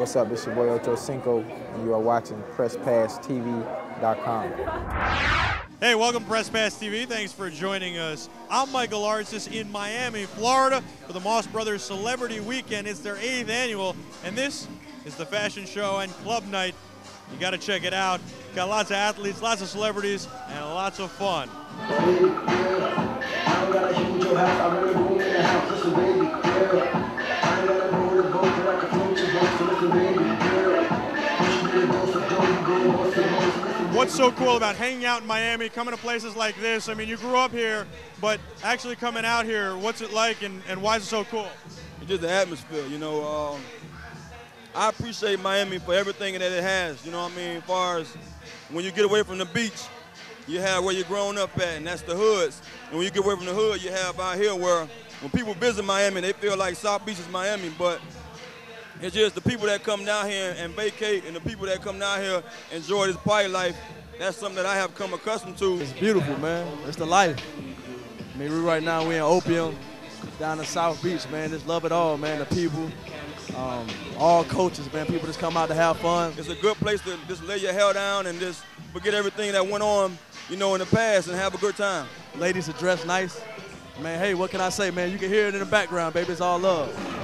What's up? It's your boy Ocho Cinco, and you are watching PressPassTV.com. Hey, welcome Press Pass TV. Thanks for joining us. I'm Michael Artsis in Miami, Florida for the Moss Brothers Celebrity Weekend. It's their eighth annual, and this is the fashion show and club night. You got to check it out. Got lots of athletes, lots of celebrities, and lots of fun. What's so cool about hanging out in Miami, coming to places like this? I mean, you grew up here, but actually coming out here, what's it like and, and why is it so cool? It's just the atmosphere, you know. Um, I appreciate Miami for everything that it has, you know what I mean? As far as when you get away from the beach, you have where you're growing up at, and that's the hoods. And when you get away from the hood, you have out here where when people visit Miami, they feel like South Beach is Miami, but it's just the people that come down here and vacate and the people that come down here enjoy this party life. That's something that I have come accustomed to. It's beautiful, man. It's the life. I mean, we right now we in Opium, down in South Beach, man. Just love it all, man. The people, um, all coaches, man. People just come out to have fun. It's a good place to just lay your hair down and just forget everything that went on, you know, in the past and have a good time. Ladies are dressed nice. Man, hey, what can I say, man? You can hear it in the background, baby. It's all love.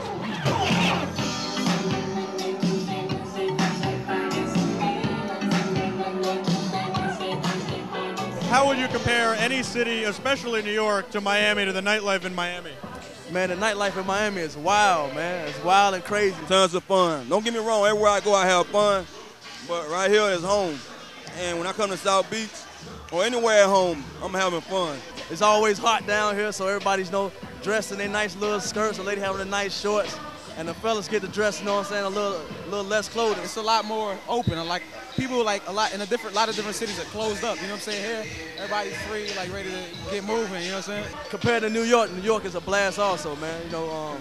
How would you compare any city, especially New York, to Miami, to the nightlife in Miami? Man, the nightlife in Miami is wild, man. It's wild and crazy. Tons of fun. Don't get me wrong, everywhere I go, I have fun. But right here is home. And when I come to South Beach or anywhere at home, I'm having fun. It's always hot down here, so everybody's you know, dressed in their nice little skirts, the lady having the nice shorts, and the fellas get to dress, you know what I'm saying, a little, a little less clothing. It's a lot more open. Like people like a lot in a different, lot of different cities are closed up. You know what I'm saying? Here, everybody's free, like ready to get moving. You know what I'm saying? Compared to New York, New York is a blast also, man. You know, um,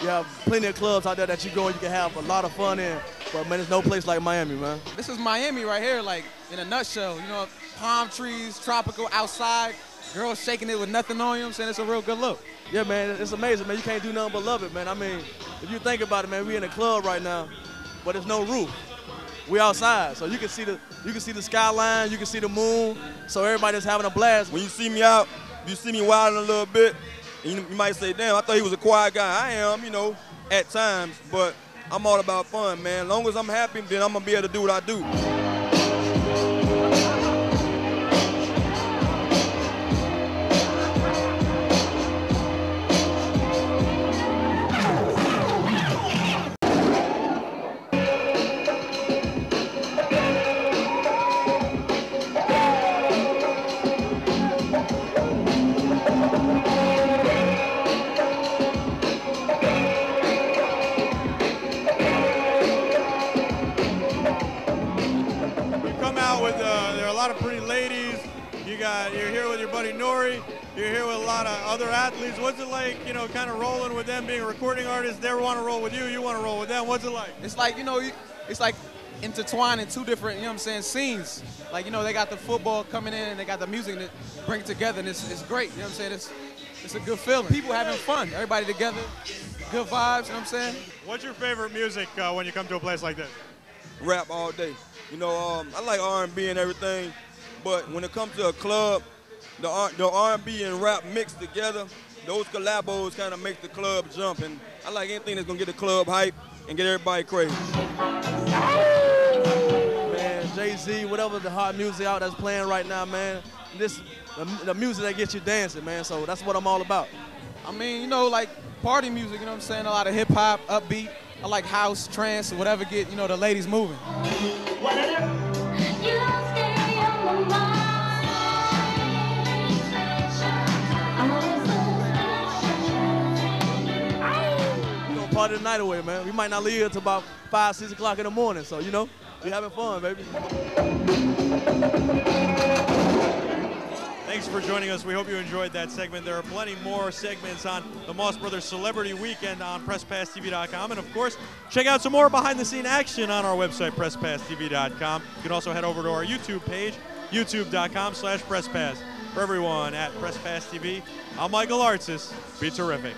you have plenty of clubs out there that you go and you can have a lot of fun in. But man, there's no place like Miami, man. This is Miami right here, like in a nutshell. You know, palm trees, tropical outside, girls shaking it with nothing on. You know what I'm saying? It's a real good look. Yeah, man, it's amazing, man. You can't do nothing but love it, man. I mean, if you think about it, man, we in a club right now, but there's no roof. We outside, so you can see the you can see the skyline, you can see the moon. So everybody's having a blast. When you see me out, you see me wilding a little bit, and you, you might say, damn, I thought he was a quiet guy. I am, you know, at times, but I'm all about fun, man. As long as I'm happy, then I'm gonna be able to do what I do. With, uh, there are a lot of pretty ladies. You got, you're here with your buddy Nori. You're here with a lot of other athletes. What's it like, you know, kind of rolling with them, being a recording artist? They want to roll with you, you want to roll with them. What's it like? It's like you know, it's like intertwining two different. You know what I'm saying? Scenes. Like you know, they got the football coming in and they got the music that bring it together, and it's, it's great. You know what I'm saying? It's it's a good feeling. People having fun. Everybody together. Good vibes. You know what I'm saying? What's your favorite music uh, when you come to a place like this? rap all day. You know, um, I like R&B and everything, but when it comes to a club, the, R- the R&B and rap mixed together, those collabos kind of make the club jump, and I like anything that's gonna get the club hype and get everybody crazy. Man, Jay Z, whatever the hot music out that's playing right now, man. This the, the music that gets you dancing, man. So that's what I'm all about. I mean, you know, like party music. You know what I'm saying? A lot of hip hop, upbeat. I like house, trance, whatever get you know the ladies moving. Gonna party the night away, man. We might not leave until about five, six o'clock in the morning. So you know, we having fun, baby. Thanks for joining us. We hope you enjoyed that segment. There are plenty more segments on the Moss Brothers Celebrity Weekend on PressPassTV.com. And of course, check out some more behind the scene action on our website, PressPassTV.com. You can also head over to our YouTube page, youtube.com slash PressPass. For everyone at PressPass TV, I'm Michael Artsis. Be terrific.